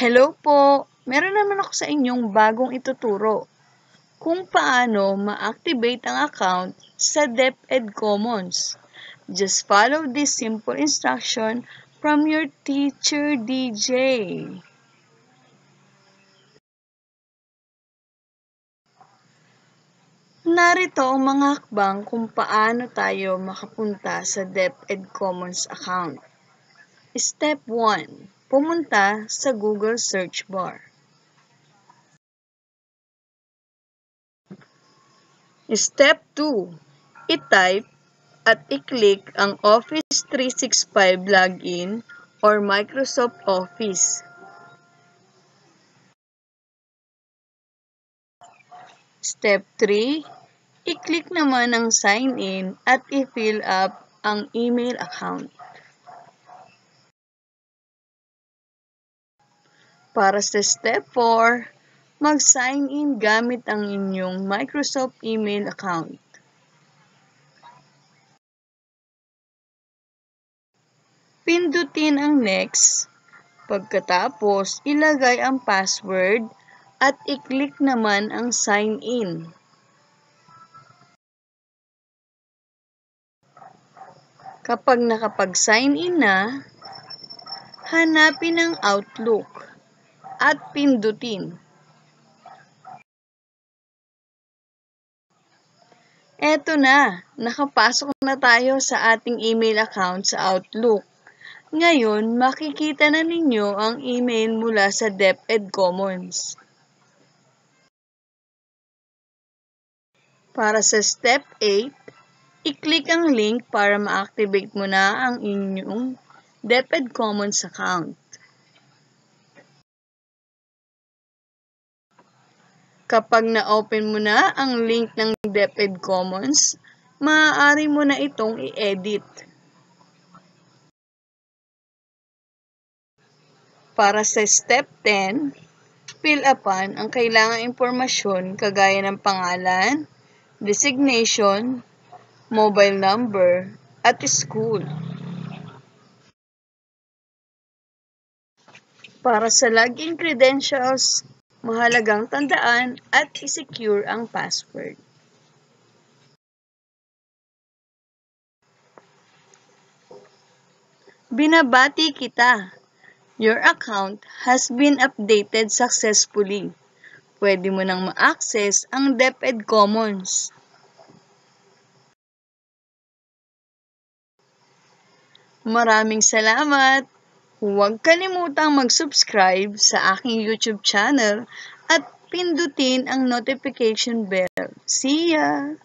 Hello po! Meron naman ako sa inyong bagong ituturo kung paano ma-activate ang account sa DepEd Commons. Just follow this simple instruction from your teacher DJ. Narito ang mga hakbang kung paano tayo makapunta sa DepEd Commons account. Step 1. Pumunta sa Google search bar. Step 2. I-type at i-click ang Office 365 login or Microsoft Office. Step 3, i-click naman ang sign in at i-fill up ang email account. Para sa step 4, mag-sign in gamit ang inyong Microsoft email account. Pindutin ang next. Pagkatapos, ilagay ang password at i-click naman ang sign in. Kapag nakapag-sign in na, hanapin ang Outlook at pindutin. Eto na, nakapasok na tayo sa ating email account sa Outlook. Ngayon, makikita na ninyo ang email mula sa DepEd Commons. Para sa step 8, i-click ang link para ma-activate mo na ang inyong DepEd Commons account. Kapag na-open mo na ang link ng DepEd Commons, maaari mo na itong i-edit. Para sa step 10, fill upan ang kailangang impormasyon kagaya ng pangalan, designation, mobile number, at school. Para sa login credentials, mahalagang tandaan at i-secure ang password. Binabati kita! Your account has been updated successfully pwede mo nang ma-access ang DepEd Commons. Maraming salamat! Huwag kalimutang mag-subscribe sa aking YouTube channel at pindutin ang notification bell. See ya!